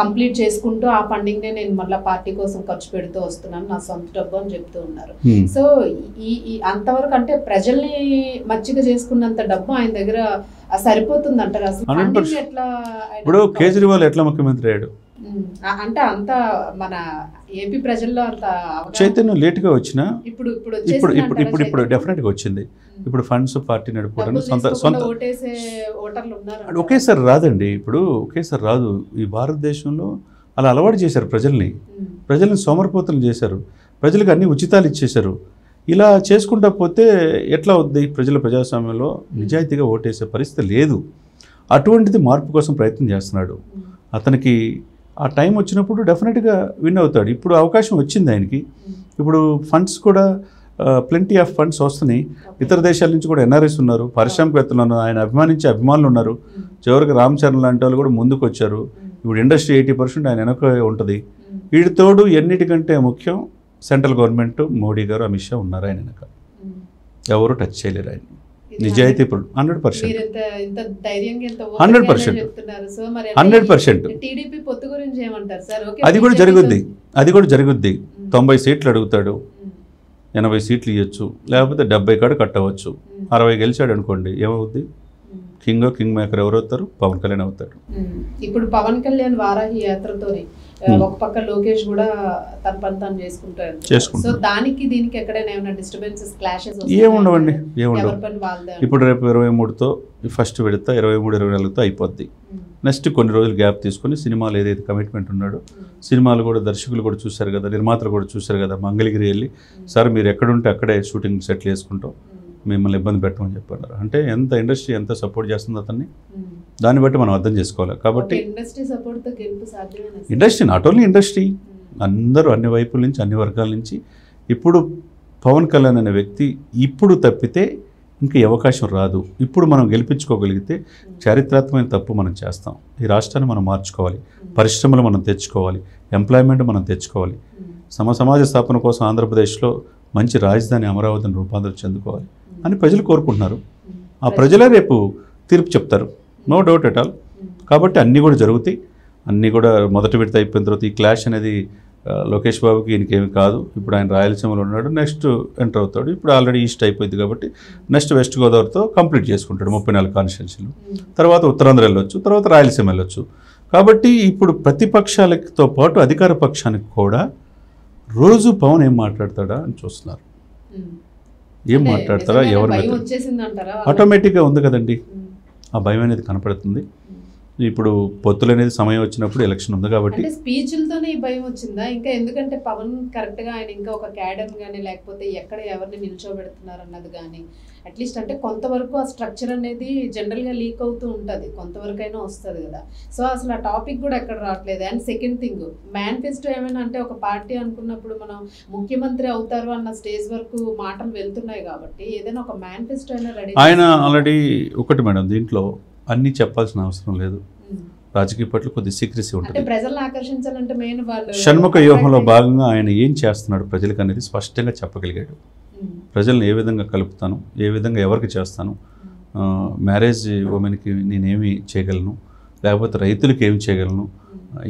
[SPEAKER 1] కంప్లీట్ చేసుకుంటూ ఆ ఫండింగ్ నే నేను మళ్ళీ పార్టీ కోసం ఖర్చు పెడుతూ వస్తున్నాను. నా సొంత డబ్బు అని చెప్తూ ఉన్నారు. సో ఈ అంతవరకు అంటే ప్రజల్ని మచ్చిక చేసుకున్నంత డబ్బు ఆయన దగ్గర సరిపోతుంది అంటారు అసలు
[SPEAKER 2] 100%
[SPEAKER 1] funding ఎట్లా ఆయన
[SPEAKER 2] ఇప్పుడు కేజ్రీవాల్ ఎట్లా ముఖ్యమంత్రి అయ్యాడు?
[SPEAKER 1] అంటే అంత మన ఏపీ ప్రజల్లో అంత
[SPEAKER 2] చైతన్యం లేటుగా వచ్చినా
[SPEAKER 1] ఇప్పుడు ఇప్పుడు
[SPEAKER 2] ఇప్పుడు ఇప్పుడు ఇప్పుడు ఇప్పుడు? డెఫినెట్గా వచ్చింది. ఇప్పుడు ఫండ్స్ పార్టీ నడుపుకోవడానికి
[SPEAKER 1] డబ్బులు
[SPEAKER 2] సొంత సొంత
[SPEAKER 1] ఓటర్లు
[SPEAKER 2] ఒకేసారి రాదండి ఇప్పుడు ఒకేసారి రాదు. ఈ భారతదేశంలో అలా అలవాటు చేశారు ప్రజల్ని. ప్రజల్ని సోమరిపోతులు చేశారు. ప్రజలకు అన్ని ఉచితాలు ఇచ్చేశారు. ఇలా చేసుకుంటా పోతే ఎట్లా అవుద్ది? ప్రజల ప్రజాస్వామ్యంలో నిజాయితీగా ఓటేసే పరిస్థితి లేదు. అటువంటిది మార్పు కోసం ప్రయత్నం చేస్తున్నాడు. అతనికి ఆ టైం వచ్చినప్పుడు డెఫినెట్గా విన్ అవుతాడు. ఇప్పుడు అవకాశం వచ్చింది ఆయనకి. ఇప్పుడు ఫండ్స్ కూడా ప్లెంటీ ఆఫ్ ఫండ్స్ వస్తున్నాయి. ఇతర దేశాల నుంచి కూడా ఎన్ఆర్ఎస్ ఉన్నారు. పారిశ్రామికవేత్తలు ఉన్నారు. ఆయన అభిమానించే అభిమానులు ఉన్నారు. చివరికి రామ్ చరణ్ లాంటి వాళ్ళు కూడా ముందుకు వచ్చారు. ఇప్పుడు ఇండస్ట్రీ ఎయిటీ పర్సెంట్ ఆయన వెనక ఉంటుంది. వీడి తోడు ఎన్నిటికంటే ముఖ్యం సెంట్రల్ గవర్నమెంట్ మోడీ గారు అమిత్ షా ఉన్నారు ఆయన వెనక. ఎవరు టచ్ చేయలేరు ఆయన. నిజాయితీ హండ్రెడ్ పర్సెంట్.
[SPEAKER 1] మీరు ఇంత ఇంత ధైర్యంగా ఇంత
[SPEAKER 2] 100%
[SPEAKER 1] చెప్తున్నారు? సో మరి
[SPEAKER 2] హండ్రెడ్ పర్సెంట్.
[SPEAKER 1] సార్ ఓకే
[SPEAKER 2] అది కూడా జరుగుద్ది. అది కూడా జరుగుద్ది. తొంభై సీట్లు అడుగుతాడు. ఎనభై సీట్లు ఇవ్వచ్చు లేకపోతే డెబ్బై కాడు కట్టవచ్చు. అరవై గెలిచాడు అనుకోండి ఏమవుద్ది? కింగ్ కింగ్ మేకర్ ఎవరు అవుతారు? పవన్ కళ్యాణ్ అవుతాడు.
[SPEAKER 1] ఇప్పుడు పవన్ కళ్యాణ్ వారాహి
[SPEAKER 2] Hmm.
[SPEAKER 1] ఒక పక్క లోకేష్ కూడా తన పని తను చేసుకుంటారు సో. దానికి దీనికి ఎక్కడైనా ఏమైనా డిస్టర్బెన్సెస్ క్లాషెస్
[SPEAKER 2] ఏముండవండి ఏముండవు. ఇప్పుడు రేపు ఇరవై మూడుతో ఫస్ట్ విడత ఇరవై మూడు ఇరవై నాలుగుతో అయిపోద్ది. నెక్స్ట్ కొన్ని రోజులు గ్యాప్ తీసుకొని సినిమాలు ఏదైతే కమిట్మెంట్ ఉన్నాడో
[SPEAKER 1] ఉమ్,
[SPEAKER 2] సినిమాలు కూడా దర్శకులు కూడా చూశారు కదా నిర్మాతలు కూడా చూశారు కదా మంగళగిరి వెళ్ళి సార్ మీరు ఎక్కడుంటే అక్కడే షూటింగ్ సెటిల్ చేసుకుంటాం మిమ్మల్ని ఇబ్బంది పెట్టమని చెప్పారు అంటే ఎంత ఇండస్ట్రీ ఎంత సపోర్ట్ చేస్తుంది అతన్ని. దాన్ని బట్టి మనం అర్థం చేసుకోవాలి. కాబట్టి
[SPEAKER 1] ఇండస్ట్రీ
[SPEAKER 2] నాట్ ఓన్లీ ఇండస్ట్రీ అందరూ అన్ని వైపుల నుంచి అన్ని వర్గాల నుంచి ఇప్పుడు పవన్ కళ్యాణ్ అనే వ్యక్తి ఇప్పుడు తప్పితే ఇంకా అవకాశం రాదు. ఇప్పుడు మనం గెలిపించుకోగలిగితే చారిత్రాత్మకమైన తప్పు మనం చేస్తాం. ఈ రాష్ట్రాన్ని మనం మార్చుకోవాలి. పరిశ్రమలు మనం తెచ్చుకోవాలి. ఎంప్లాయ్మెంట్ మనం తెచ్చుకోవాలి. సమ సమాజ స్థాపన కోసం ఆంధ్రప్రదేశ్లో మంచి రాజధాని అమరావతిని రూపాంతరం చెందుకోవాలి. అని ప్రజలు కోరుకుంటున్నారు. ఆ ప్రజలే రేపు తీర్పు చెప్తారు. నో డౌట్ ఎట్ ఆల్ కాబట్టి అన్నీ కూడా జరుగుతాయి. అన్నీ కూడా మొదటి విడత అయిపోయిన తర్వాత ఈ క్లాష్ అనేది లోకేష్ బాబుకి ఈయనకేమి కాదు. ఇప్పుడు ఆయన రాయలసీమలో ఉన్నాడు నెక్స్ట్ ఎంటర్ అవుతాడు. ఇప్పుడు ఆల్రెడీ ఈస్ట్ అయిపోయింది కాబట్టి నెక్స్ట్ వెస్ట్ గోదావరితో కంప్లీట్ చేసుకుంటాడు ముప్పై నాలుగు కాన్స్టిట్యున్సీలు తర్వాత ఉత్తరాంధ్ర వెళ్ళొచ్చు తర్వాత రాయలసీమ వెళ్ళొచ్చు. కాబట్టి ఇప్పుడు ప్రతిపక్షాలతో పాటు అధికార పక్షానికి కూడా రోజు పవన్ ఏం మాట్లాడతాడా అని చూస్తున్నారు.
[SPEAKER 1] ఉమ్.
[SPEAKER 2] ఏం మాట్లాడతారా? ఎవరి ఆటోమేటిక్గా ఉంది కదండి. ఆ భయం అనేది కనపడుతుంది. ఇప్పుడు పొత్తులు అనేది సమయం వచ్చినప్పుడు ఎలక్షన్ ఉంది కాబట్టి
[SPEAKER 1] స్పీచ్లతోనే ఈ భయం వచ్చిందా? ఇంకా ఎందుకంటే పవన్ కరెక్ట్గా ఆయన ఇంకా ఒక క్యాడర్ గానీ లేకపోతే ఎక్కడ ఎవరిని నిల్చోబెడుతున్నారు అన్నది కానీ అట్లీస్ట్ అంటే కొంతవరకు ఆ స్ట్రక్చర్ అనేది జనరల్గా లీక్ అవుతూ ఉంటది. కొంతవరకు అయినా వస్తుంది కదా. సో అసలు ఆ టాపిక్ కూడా ఎక్కడ రావట్లేదు. అండ్ సెకండ్ థింగ్ మేనిఫెస్టో ఏమైనా అంటే ఒక పార్టీ అనుకున్నప్పుడు మనం ముఖ్యమంత్రి అవుతారు అన్న స్టేజ్ వరకు మాటలు వెళ్తున్నాయి కాబట్టి ఏదైనా ఒక మేనిఫెస్టో అయినా రెడీ
[SPEAKER 2] ఆయన ఆల్రెడీ ఒకటి మేడం దీంట్లో అన్నీ చెప్పాల్సిన అవసరం లేదు. రాజకీయ పట్ల కొద్ది సీక్రెసీ ఉంటుంది. షణ్ముఖ వ్యూహంలో భాగంగా ఆయన ఏం చేస్తున్నాడు ప్రజలకు అనేది స్పష్టంగా చెప్పగలిగాడు. ప్రజలను ఏ విధంగా కలుపుతాను ఏ విధంగా ఎవరికి చేస్తాను మ్యారేజ్ ఉమెన్కి నేనేమి చేయగలను లేకపోతే రైతులకి ఏమి చేయగలను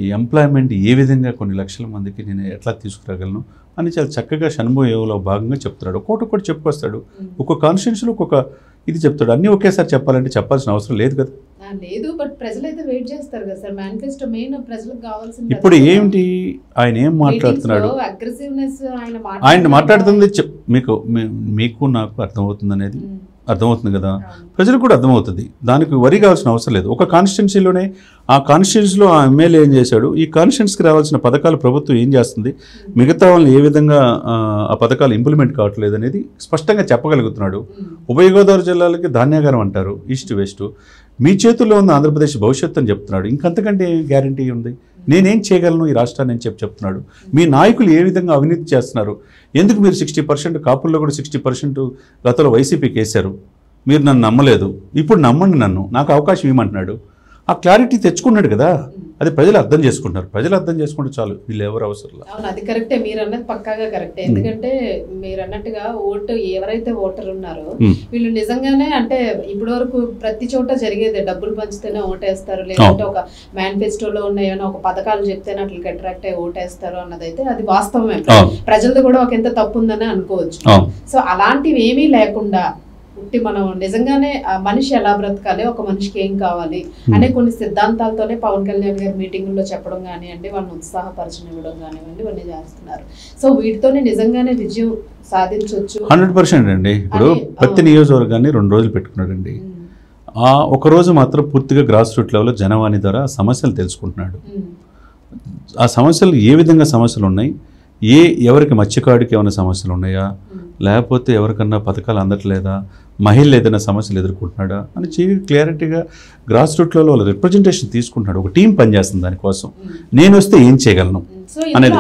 [SPEAKER 2] ఈ ఎంప్లాయ్మెంట్ ఏ విధంగా కొన్ని లక్షల మందికి నేను ఎట్లా తీసుకురాగలను అని చాలా చక్కగా షణ్ముఖ యోగంలో భాగంగా చెప్తున్నాడు. ఒక్కొక్కటి చెప్పుకొస్తాడు. ఒక్కొక్క కాన్స్టిట్యూన్సీలో ఒక్కొక్క ఇది చెప్తాడు. అన్నీ ఒకేసారి చెప్పాలంటే చెప్పాల్సిన అవసరం లేదు కదా.
[SPEAKER 1] లేదు బట్ ప్రజలైతే వెయిట్ చేస్తారు కదా సార్. మేనిఫెస్టో మెయిన్ ప్రజలకు కావాల్సింది
[SPEAKER 2] ఇప్పుడు ఏమిటి? ఆయన ఏం మాట్లాడుతున్నాడు?
[SPEAKER 1] అగ్రెసివ్నెస్ ఆయన
[SPEAKER 2] ఆయన మాట్లాడుతుంది. మీకు మీకు నాకు అర్థమవుతుంది అనేది అర్థమవుతుంది కదా. ప్రజలకు కూడా అర్థమవుతుంది. దానికి వరి కావాల్సిన అవసరం లేదు. ఒక కాన్స్టిట్యున్సీలోనే ఆ కాన్స్టిట్యున్సీలో ఆ ఎమ్మెల్యే ఏం చేశాడు? ఈ కాన్స్టిట్యున్సీకి రావాల్సిన పథకాలు ప్రభుత్వం ఏం చేస్తుంది? మిగతా వాళ్ళని ఏ విధంగా ఆ, పథకాలు ఇంప్లిమెంట్ కావట్లేదు అనేది స్పష్టంగా చెప్పగలుగుతున్నాడు. ఉభయ గోదావరి జిల్లాలకి ధాన్యాగారం అంటారు ఈస్ట్ వెస్ట్. మీ చేతుల్లో ఉంది ఆంధ్రప్రదేశ్ భవిష్యత్తు అని చెప్తున్నాడు. ఇంకంతకంటే గ్యారంటీ ఉంది? నేనేం చేయగలను? ఈ రాష్ట్రాన్ని అని చెప్పి చెప్తున్నాడు. మీ నాయకులు ఏ విధంగా అవినీతి చేస్తున్నారు? ఎందుకు మీరు సిక్స్టీ పర్సెంట్ కాపుల్లో కూడా సిక్స్టీ పర్సెంట్ గతంలో వైసీపీకి వేశారు? మీరు నన్ను నమ్మలేదు. ఇప్పుడు నమ్మండి నన్ను. నాకు అవకాశం ఇవ్వమంటున్నాడు. ఆ క్లారిటీ తెచ్చుకున్నాడు కదా. అది ప్రజలు అర్థం చేసుకుంటున్నారు. ప్రజలు అర్థం చేసుకుంటే చాలు వీళ్ళు ఎవరు అవసరం.
[SPEAKER 1] అవును అది కరెక్టే. మీరు అన్నది పక్కాగా కరెక్టే. ఎందుకంటే మీరు అన్నట్టుగా ఓటు ఎవరైతే ఓటర్ ఉన్నారో. వీళ్ళు నిజంగానే అంటే ఇప్పటి వరకు ప్రతి చోట జరిగేదే. డబ్బులు పంచితేనే ఓటేస్తారు. లేదంటే ఒక మేనిఫెస్టోలో ఉన్న ఏమైనా ఒక పథకాలు చెప్తేనే అట్లకి అట్రాక్ట్ అయ్యి ఓటేస్తారు అన్నదైతే అది వాస్తవమే. ప్రజలది కూడా ఒక ఎంత తప్పు ఉందని అనుకోవచ్చు సో అలాంటివి ఏమీ లేకుండా ఉట్టి మనం నిజంగానే మనిషి ఎలా బ్రతకాలి ఒక మనిషికి ఏం కావాలి అనే కొన్ని సిద్ధాంతాలతోనే పవన్ కళ్యాణ్ గారు మీటింగుల్లో చెప్పడం కానివ్వండి వాళ్ళని ఉత్సాహపరచడం ఇవ్వడం కానివ్వండి ఇవన్నీ చేస్తున్నారు. సో వీటితోనే నిజంగానే విజయం సాధించవచ్చు
[SPEAKER 2] హండ్రెడ్ పర్సెంట్ అండి. ఇప్పుడు ప్రతి. నియోజకవర్గాన్ని రెండు రోజులు పెట్టుకున్నాడండి. ఆ ఒక రోజు మాత్రం పూర్తిగా గ్రాస్ రూట్ లెవెల్లో జనవాణి ద్వారా సమస్యలు తెలుసుకుంటున్నాడు. ఆ సమస్యలు ఏ విధంగా సమస్యలు ఉన్నాయి? ఏ ఎవరికి మత్స్యకాడికి ఏమైనా సమస్యలు ఉన్నాయా? లేకపోతే ఎవరికన్నా పథకాలు అందట్లేదా? మహిళలు ఏదైనా సమస్యలు ఎదుర్కొంటున్నాడా? అని చే క్లారిటీగా గ్రాస్ రూట్లో వాళ్ళ రిప్రజెంటేషన్ తీసుకుంటున్నాడు. ఒక టీం పనిచేస్తుంది దానికోసం. నేను వస్తే ఏం చేయగలను? అనేది.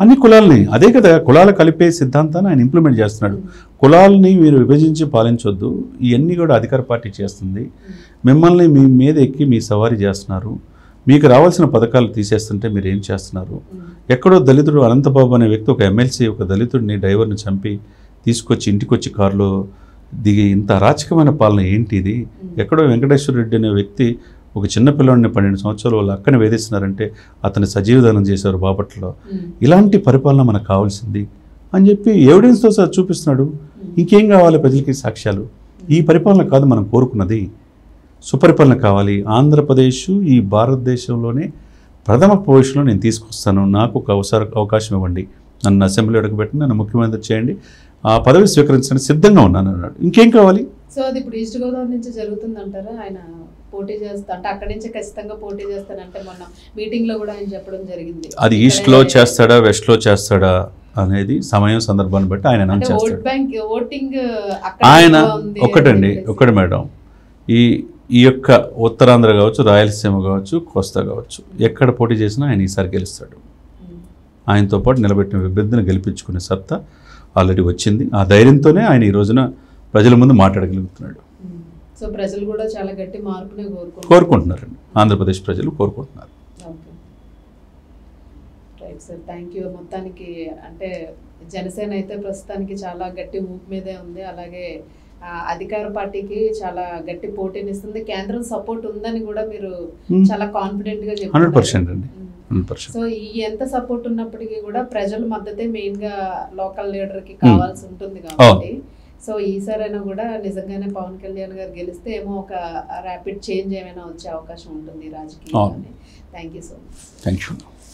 [SPEAKER 1] అన్ని
[SPEAKER 2] కులాలని. అదే కదా కులాలు కలిపే సిద్ధాంతాన్ని ఆయన ఇంప్లిమెంట్ చేస్తున్నాడు. కులాలని మీరు విభజించి పాలించొద్దు. ఇవన్నీ కూడా అధికార పార్టీ చేస్తుంది. మిమ్మల్ని మీ మీద ఎక్కి మీ సవారీ చేస్తున్నారు. మీకు రావాల్సిన పథకాలు తీసేస్తుంటే మీరు ఏం చేస్తున్నారు? ఎక్కడో దళితుడు అనంతబాబు అనే వ్యక్తి ఒక ఎమ్మెల్సీ ఒక దళితుడిని డ్రైవర్ని చంపి తీసుకొచ్చి ఇంటికొచ్చి కారులో దిగి ఇంత అరాచకమైన పాలన ఏంటి ఇది? ఎక్కడో వెంకటేశ్వర రెడ్డి అనే వ్యక్తి ఒక చిన్న పిల్లాడిని పన్నెండు సంవత్సరాలు వాళ్ళ అక్కని వేధిస్తున్నారంటే అతని సజీవదానం చేశారు బాపట్లలో. ఇలాంటి పరిపాలన మనకు కావాల్సింది అని చెప్పి ఎవిడెన్స్తో సార్ చూపిస్తున్నాడు. ఇంకేం కావాలి ప్రజలకి సాక్ష్యాలు? ఈ పరిపాలన కాదు మనం కోరుకున్నది. సుపరిపాలన కావాలి. ఆంధ్రప్రదేశ్ ఈ భారతదేశంలోనే ప్రథమ పొజిషన్లో నేను తీసుకొస్తాను. నాకు ఒక అవసర అవకాశం ఇవ్వండి. నన్ను అసెంబ్లీ అడుగుపెట్టి నన్ను ముఖ్యమంత్రి చేయండి. ఆ పదవి స్వీకరించడానికి సిద్ధంగా ఉన్నాను అన్నాడు. ఇంకేం కావాలి?
[SPEAKER 1] సో అది ఇప్పుడు ఈస్ట్ గోదావరి నుంచి జరుగుతుంది అంటారా ఆయన పోటీ చేస్తా అంటే అక్కడి నుంచి ఖచ్చితంగా పోటీ చేస్తానంటే మొన్న మీటింగ్లో కూడా ఆయన చెప్పడం జరిగింది.
[SPEAKER 2] అది ఈస్ట్లో చేస్తాడా వెస్ట్లో చేస్తాడా అనేది సమయం సందర్భాన్ని బట్టి ఆయన అనౌన్స్ చేస్తాడు.
[SPEAKER 1] ఓటింగ్ అక్కడ
[SPEAKER 2] ఆయన ఒకటండి. ఒకటి మేడం. ఈ ఈ యొక్క ఉత్తరాంధ్ర కావచ్చు రాయలసీమ కావచ్చు కోస్తా కావచ్చు ఎక్కడ పోటీ చేసినా ఆయన ఈసారి గెలుస్తాడు. ఆయనతో పాటు నిలబెట్టిన అభ్యర్థిని గెలిపించుకునే సత్తా ఆల్రెడీ వచ్చింది. ఆ ధైర్యంతోనే ఆయన ఈ రోజున ప్రజల ముందు మాట్లాడగలుగుతున్నాడు.
[SPEAKER 1] సో ప్రజలు కూడా చాలా గట్టి మార్పునే కోరుకుంటున్నారు.
[SPEAKER 2] కోరుకుంటున్నారండి. ఆంధ్రప్రదేశ్ ప్రజలు కోరుకుంటున్నారు.
[SPEAKER 1] Sir thank you. మొత్తానికి అంటే జనసేన అయితే ప్రస్తుతానికి చాలా గట్టి ఊపు మీదే ఉంది. అలాగే అధికార పార్టీకి చాలా గట్టి పోటీని ఇస్తుంది కేంద్రం సపోర్ట్ ఉందని కూడా మీరు చాలా కాన్ఫిడెంట్గా
[SPEAKER 2] పర్సెంట్
[SPEAKER 1] సో ఈ ఎంత సపోర్ట్ ఉన్నప్పటికీ కూడా ప్రజల మద్దతే మెయిన్గా లోకల్ లీడర్కి కావాల్సి ఉంటుంది కాబట్టి. సో ఈసారైనా కూడా నిజంగానే పవన్ కళ్యాణ్ గారు గెలిస్తే ఏమో ఒక ర్యాపిడ్ చేంజ్ ఏమైనా వచ్చే అవకాశం ఉంటుంది రాజకీయాన్ని thank you so much
[SPEAKER 2] thank you